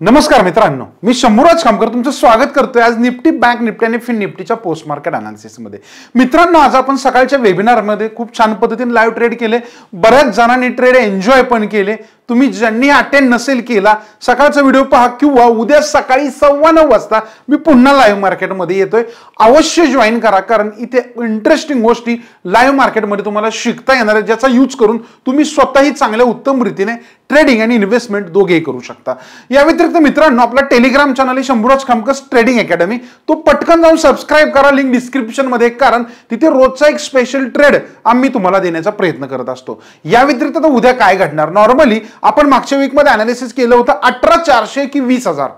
नमस्कार मित्रांनो मी शंभूराज खामकर तुमचं स्वागत करतोय आज निफ्टी बँक निफ्टी आणि फिन निफ्टीच्या पोस्ट मार्केट अनालिसिसमध्ये मित्रांनो आज आपण सकाळच्या वेबिनारमध्ये खूप छान पद्धतीने लाईव्ह ट्रेड केले. बऱ्याच जणांनी ट्रेड एन्जॉय पण केले. तुम्ही ज्यांनी अटेंड नसेल केला सकाळचा व्हिडिओ पहा किंवा उद्या सकाळी सव्वा नऊ वाजता मी पुन्हा लाईव्ह मार्केटमध्ये येतोय. अवश्य जॉईन करा कारण इथे इंटरेस्टिंग गोष्टी लाईव्ह मार्केटमध्ये तुम्हाला शिकता येणार आहे ज्याचा यूज करून तुम्ही स्वतःही चांगल्या उत्तम रीतीने ट्रेडिंग आणि इन्व्हेस्टमेंट दोघेही करू शकता. या व्यतिरिक्त मित्रांनो आपला टेलिग्राम चॅनल आहे शंभूराज खामकस ट्रेडिंग अकॅडमी तो पटकन जाऊन सबस्क्राईब करा लिंक डिस्क्रिप्शनमध्ये कारण तिथे रोजचा एक स्पेशल ट्रेड आम्ही तुम्हाला देण्याचा प्रयत्न करत असतो. या व्यतिरिक्त तर उद्या काय घडणार? नॉर्मली आपण मागच्या वीकमध्ये अनालिसिस केलं होतं अठरा चारशे की वीस हजार.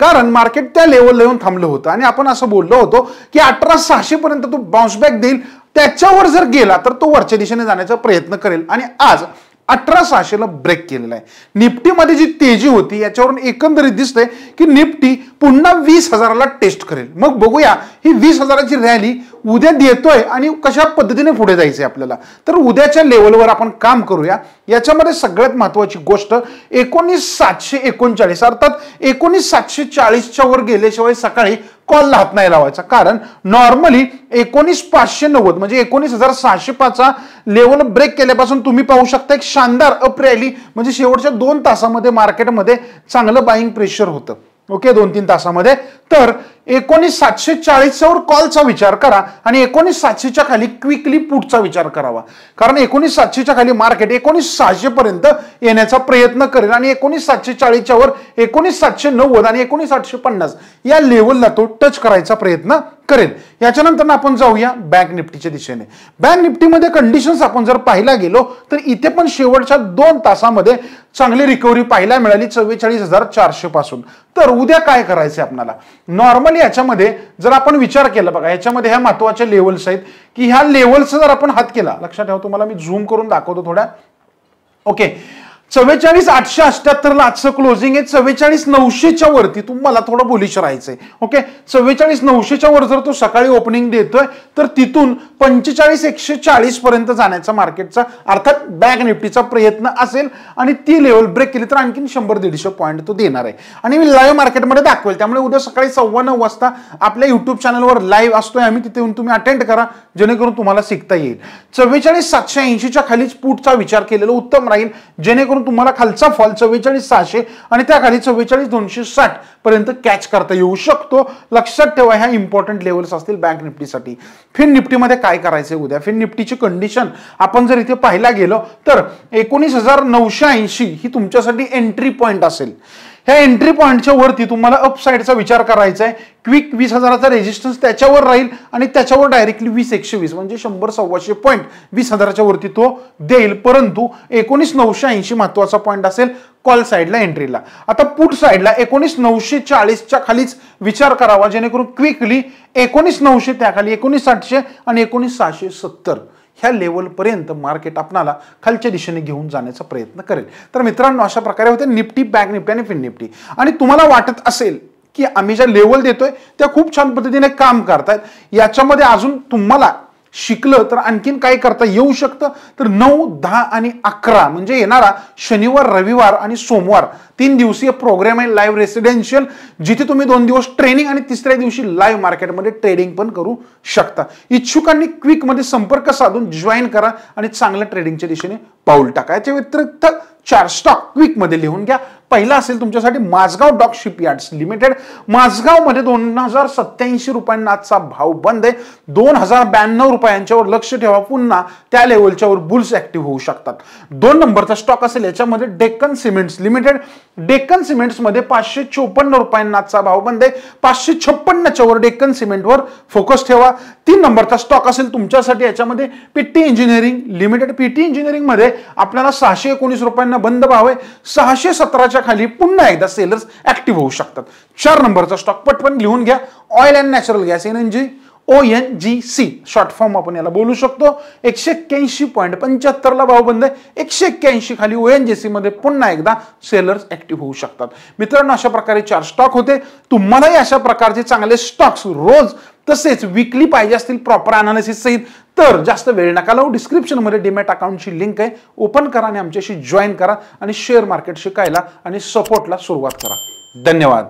कारण मार्केट त्या लेवलला येऊन थांबलं होतं. आणि आपण असं बोललो होतो की अठरा सहाशे पर्यंत तो बाउन्स बॅक देईल. त्याच्यावर जर गेला तर तो वरच्या दिशेने जाण्याचा प्रयत्न करेल. आणि आज अठरा सहाशेला ब्रेक केलेला आहे. निफ्टीमध्ये जी तेजी होती याच्यावरून एकंदरीत दिसतंय की निफ्टी पुन्हा वीस हजाराला टेस्ट करेल. मग बघूया ही वीस हजाराची रॅली उद्या देतोय आणि कशा पद्धतीने पुढे जायचंय आपल्याला. तर उद्याच्या लेवलवर आपण काम करूया. याच्यामध्ये सगळ्यात महत्वाची गोष्ट एकोणीस सातशे एकोणचाळीस अर्थात एकोणीस सातशे चाळीसच्या वर गेल्याशिवाय सकाळी कॉलला हात नाही लावायचा. कारण नॉर्मली एकोणीस पाचशे नव्वद म्हणजे एकोणीस हजार सहाशे पाचचा लेवल ब्रेक केल्यापासून तुम्ही पाहू शकता एक शानदार अप रॅली म्हणजे शेवटच्या दोन तासामध्ये मार्केटमध्ये चांगलं बाईंग प्रेशर होतं. ओके दोन तीन तासामध्ये. तर एकोणीस सातशे चाळीसवर कॉलचा विचार करा आणि एकोणीस सातशेच्या खाली क्विकली पुटचा विचार करावा. कारण एकोणीस सातशेच्या खाली मार्केट एकोणीस सहाशे पर्यंत येण्याचा प्रयत्न करेल आणि एकोणीस सातशे चाळीसच्या वर एकोणीस सातशे नव्वद आणि एकोणीस आठशे पन्नास या लेवलला तो टच करायचा प्रयत्न करेल. याच्यानंतर आपण जाऊया बँक निफ्टीच्या दिशेने. बँक निफ्टीमध्ये कंडिशन्स आपण जर पाहायला गेलो तर इथे पण शेवटच्या दोन तासामध्ये चांगली रिकव्हरी पाहायला मिळाली चव्वेचाळीस हजार चारशे पासून. तर उद्या काय करायचं आपल्याला नॉर्मली याच्यामध्ये जर आपण विचार केला बघा याच्यामध्ये ह्या महत्त्वाच्या लेवल्स आहेत की ह्या लेवल्सचा जर आपण हात केला लक्षात ठेवा तुम्हाला मी झूम करून दाखवतो थोड्या. ओके चव्वेचाळीस आठशे अठ्याहत्तरला आजचं क्लोजिंग आहे. चव्वेचाळीस नऊशेच्या वरती तुम्हाला थोडं बोलिश राहायचंय. ओके चव्वेचाळीस नऊशेच्या वर जर तो सकाळी ओपनिंग देतोय तर तिथून पंचेचाळीस एकशे चाळीस पर्यंत जाण्याचा मार्केटचा अर्थात बॅग निफ्टीचा प्रयत्न असेल आणि ती लेवल ब्रेक केली तर आणखीन शंभर दीडशे पॉईंट तो देणार आहे. आणि मी लाईव्ह मार्केटमध्ये दाखवेल. त्यामुळे उद्या सकाळी सव्वा नऊ वाजता आपल्या युट्यूब चॅनलवर लाईव्ह असतोय आम्ही. तिथे येऊन तुम्ही अटेंड करा. जेणेकरून तुम्हाला शिकता येईल. चव्वेचाळीस सातशे ऐंशीच्या खालीच पुटचा विचार केलेला उत्तम राहील. जेणेकरून तुम्हाला खालचा फॉल चव्वेचाळीस सहाशे आणि त्याखाली चव्वेचाळीस दोनशे साठ पर्यंत कॅच करता येऊ शकतो. लक्षात ठेवा ह्या इम्पॉर्टंट लेवल्स असतील बँक निफ्टीसाठी. फिन निफ्टीमध्ये काय करायचंय उद्या? फिन निफ्टीची कंडिशन आपण जर इथे पाहायला गेलो तर एकोणीस हजार नऊशे ऐंशी ही तुमच्यासाठी एंट्री पॉईंट असेल. ह्या एंट्री पॉईंटच्या वरती तुम्हाला अपसाईडचा विचार करायचा आहे क्विक वीस हजाराचा रेजिस्टन्स त्याच्यावर राहील आणि त्याच्यावर डायरेक्टली वीस एकशे वीस म्हणजे शंभर सव्वाशे पॉईंट वीस हजाराच्या वरती तो देईल. परंतु एकोणीस नऊशे ऐंशी महत्त्वाचा पॉईंट असेल कॉल साईडला एंट्रीला आता पुट साईडला एकोणीस नऊशे चाळीसच्या खालीच विचार करावा जेणेकरून क्विकली एकोणीस नऊशे त्याखाली एकोणीस आठशे आणि एकोणीस सहाशे सत्तर. ह्या लेवलपर्यंत मार्केट आपणाला खालच्या दिशेने घेऊन जाण्याचा प्रयत्न करेल. तर मित्रांनो अशा प्रकारे होते निफ्टी बँक निफ्टी आणि फिन निफ्टी. आणि तुम्हाला वाटत असेल की आम्ही ज्या लेवल देतोय त्या खूप छान पद्धतीने काम करतायत. याच्यामध्ये अजून तुम्हाला शिकलं तर आणखीन काय करता येऊ शकतं? तर नऊ दहा आणि अकरा म्हणजे येणारा शनिवार रविवार आणि सोमवार तीन दिवसीय प्रोग्राम आहे लाईव्ह रेसिडेन्शियल जिथे तुम्ही दोन दिवस ट्रेनिंग आणि तिसऱ्या दिवशी लाईव्ह मार्केटमध्ये ट्रेडिंग पण करू शकता. इच्छुकांनी क्विकमध्ये संपर्क साधून जॉईन करा आणि चांगल्या ट्रेडिंगच्या दिशेने पाऊल टाकायच्या व्यतिरिक्त चार स्टॉक क्विकमध्ये लिहून घ्या. पहिला असेल तुमच्यासाठी माझगाव डॉक शिपयार्ड्स लिमिटेड. माझगावमध्ये दोन हजार सत्याऐंशी रुपयांना भाव बंद आहे. दोन हजार ब्याण्णव रुपयांच्यावर लक्ष ठेवा. पुन्हा त्या लेवलच्यावर बुल्स ऍक्टिव्ह होऊ शकतात. दोन नंबरचा स्टॉक असेल याच्यामध्ये डेक्कन सिमेंट्स लिमिटेड. डेक्कन सिमेंट्समध्ये पाचशे चोपन्न रुपयांना भाव बंद आहे. पाचशे छप्पन्नच्या वर डेक्कन सिमेंटवर फोकस ठेवा. तीन नंबरचा स्टॉक असेल तुमच्यासाठी याच्यामध्ये पीटी इंजिनिअरिंग लिमिटेड पीटी इंजिनिअरिंगमध्ये आपल्याला सहाशे एकोणीस रुपयांना बंद भाव आहे सहाशे सतराच्या खाली पुन्हा एकदा सेलर्स ऍक्टिव्ह होऊ शकतात. चार नंबरचा स्टॉक पटपण लिहून घ्या. Oil and natural gas N N G O N G C short form आपण याला बोलू शकतो. एकशे एक्क्याऐंशी पॉईंट पंच्याहत्तरला भाव बंद आहे. एकशे एक्क्याऐंशी खाली ओ एन जी सी मध्ये पुन्हा एकदा सेलर्स ऍक्टिव्ह होऊ शकतात. मित्रांनो अशा प्रकारे चार स्टॉक होते. तुम्हालाही अशा प्रकारचे चांगले स्टॉक्स रोज तसेच विकली पाहिजे असतील प्रॉपर अनालिसिस सहित तर जास्त वेळ नका लावू. डिस्क्रिप्शनमध्ये डीमॅट अकाउंटची लिंक आहे. ओपन करा आणि आमच्याशी जॉईन करा आणि शेअर मार्केट शिकायला आणि सपोर्टला सुरुवात करा. धन्यवाद.